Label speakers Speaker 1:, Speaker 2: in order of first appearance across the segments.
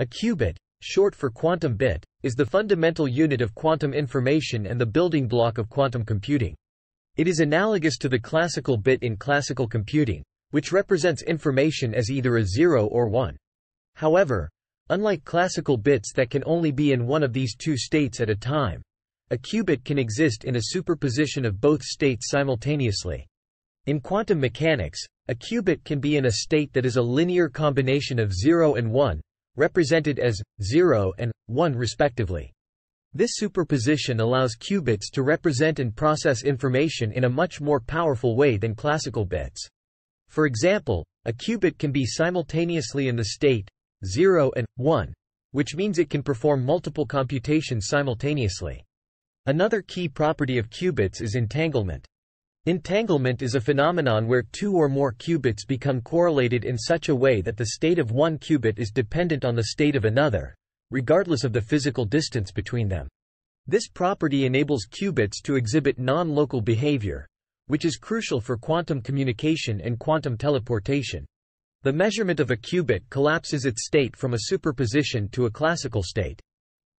Speaker 1: A qubit, short for quantum bit, is the fundamental unit of quantum information and the building block of quantum computing. It is analogous to the classical bit in classical computing, which represents information as either a 0 or 1. However, unlike classical bits that can only be in one of these two states at a time, a qubit can exist in a superposition of both states simultaneously. In quantum mechanics, a qubit can be in a state that is a linear combination of 0 and 1, represented as 0 and 1 respectively. This superposition allows qubits to represent and process information in a much more powerful way than classical bits. For example, a qubit can be simultaneously in the state 0 and 1, which means it can perform multiple computations simultaneously. Another key property of qubits is entanglement. Entanglement is a phenomenon where two or more qubits become correlated in such a way that the state of one qubit is dependent on the state of another, regardless of the physical distance between them. This property enables qubits to exhibit non-local behavior, which is crucial for quantum communication and quantum teleportation. The measurement of a qubit collapses its state from a superposition to a classical state.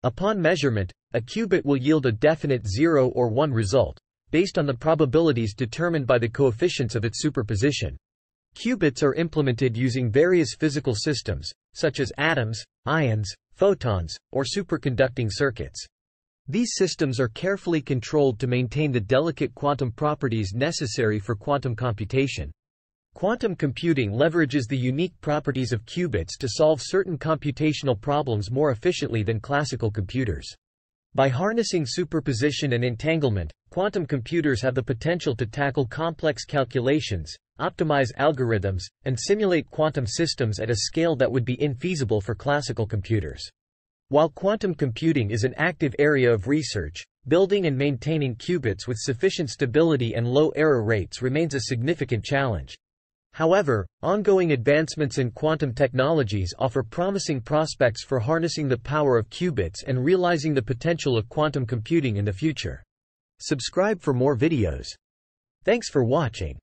Speaker 1: Upon measurement, a qubit will yield a definite 0 or 1 result, based on the probabilities determined by the coefficients of its superposition. Qubits are implemented using various physical systems, such as atoms, ions, photons, or superconducting circuits. These systems are carefully controlled to maintain the delicate quantum properties necessary for quantum computation. Quantum computing leverages the unique properties of qubits to solve certain computational problems more efficiently than classical computers. By harnessing superposition and entanglement, quantum computers have the potential to tackle complex calculations, optimize algorithms, and simulate quantum systems at a scale that would be infeasible for classical computers. While quantum computing is an active area of research, building and maintaining qubits with sufficient stability and low error rates remains a significant challenge. However, ongoing advancements in quantum technologies offer promising prospects for harnessing the power of qubits and realizing the potential of quantum computing in the future. Subscribe for more videos. Thanks for watching.